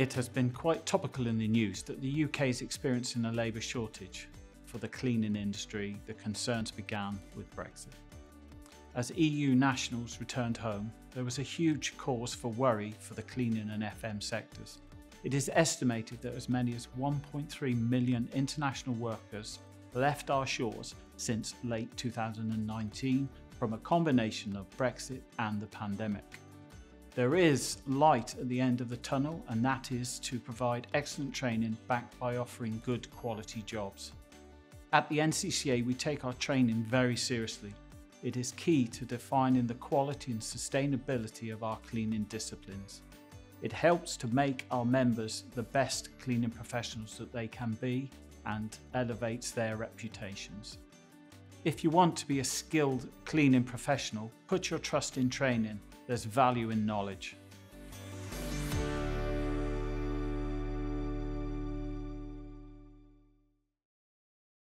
it has been quite topical in the news that the UK is experiencing a labour shortage. For the cleaning industry, the concerns began with Brexit. As EU nationals returned home, there was a huge cause for worry for the cleaning and FM sectors. It is estimated that as many as 1.3 million international workers left our shores since late 2019 from a combination of Brexit and the pandemic. There is light at the end of the tunnel, and that is to provide excellent training backed by offering good quality jobs. At the NCCA, we take our training very seriously. It is key to defining the quality and sustainability of our cleaning disciplines. It helps to make our members the best cleaning professionals that they can be and elevates their reputations. If you want to be a skilled cleaning professional, put your trust in training there's value in knowledge.